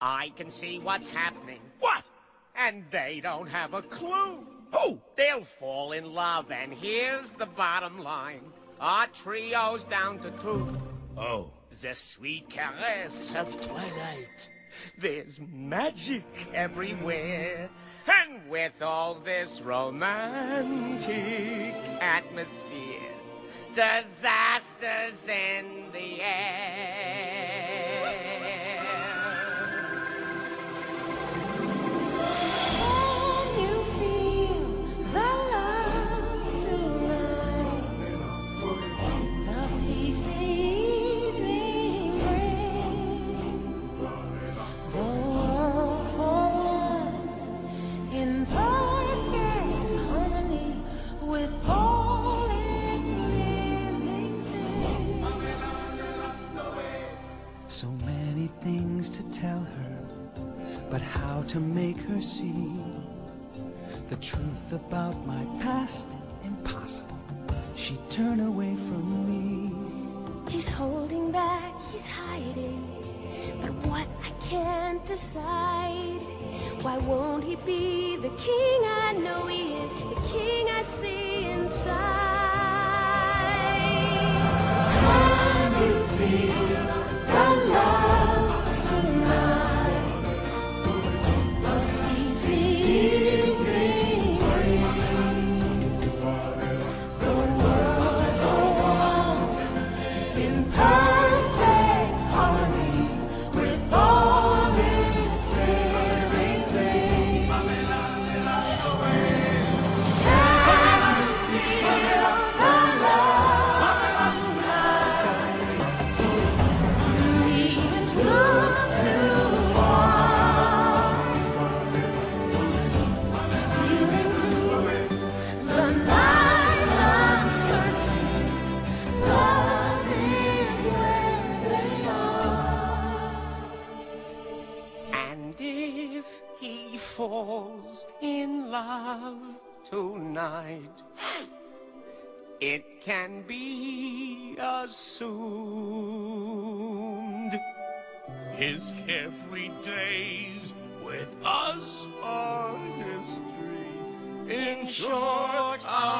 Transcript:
I can see what's happening, What? and they don't have a clue. Who? They'll fall in love, and here's the bottom line. Our trio's down to two. Oh. The sweet caress of twilight. There's magic everywhere. And with all this romantic atmosphere, disasters in the air. So many things to tell her, but how to make her see the truth about my past? Impossible. She'd turn away from me. He's holding back, he's hiding. But what I can't decide. Why won't he be the king I know he is, the king I see inside? Can you feel if he falls in love tonight, it can be assumed His carefree days with us are history. In short, our